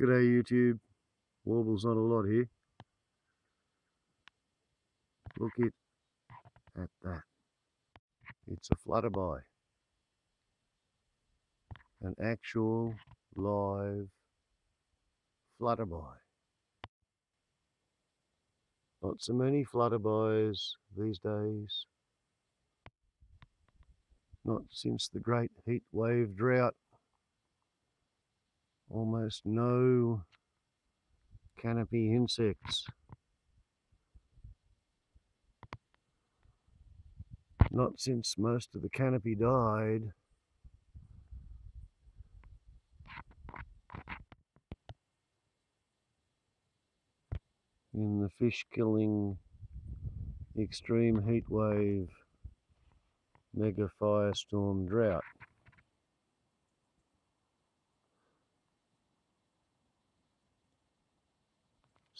G'day YouTube. Warbles On A Lot here. Look it at that. It's a flutterby. An actual live flutterby. Not so many flutterbys these days. Not since the great heat wave drought almost no canopy insects. Not since most of the canopy died. in the fish killing extreme heat wave mega firestorm drought.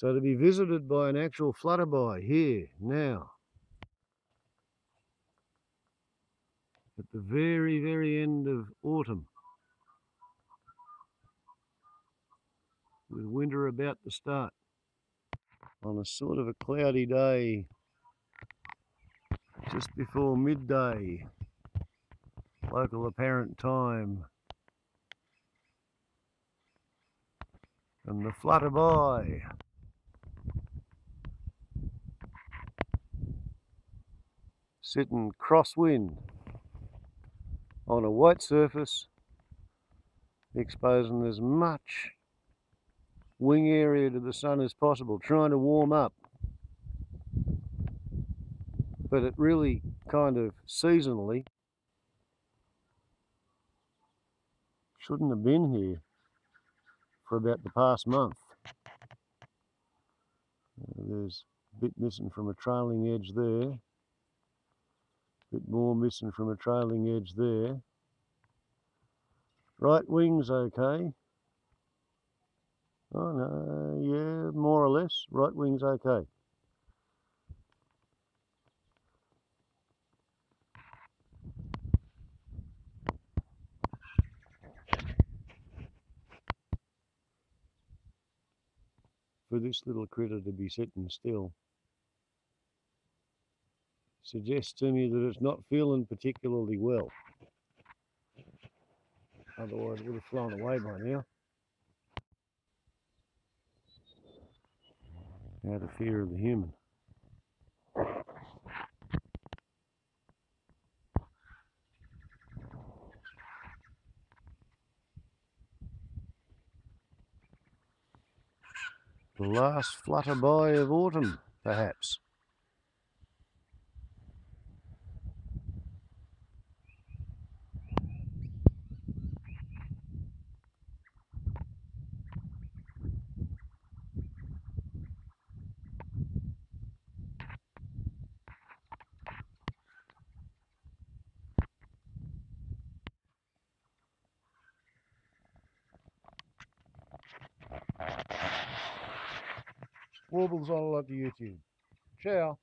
So to be visited by an actual flutterby here, now, at the very, very end of autumn, with winter about to start, on a sort of a cloudy day, just before midday, local apparent time, and the flutterby. Sitting crosswind on a white surface exposing as much wing area to the sun as possible trying to warm up. But it really kind of seasonally shouldn't have been here for about the past month. There's a bit missing from a trailing edge there bit more missing from a trailing edge there. Right wing's okay. Oh no, yeah, more or less. Right wing's okay. For this little critter to be sitting still suggests to me that it's not feeling particularly well. Otherwise it would have flown away by now. Out of fear of the human. The last flutterby of autumn, perhaps. Warbles all over YouTube. Ciao.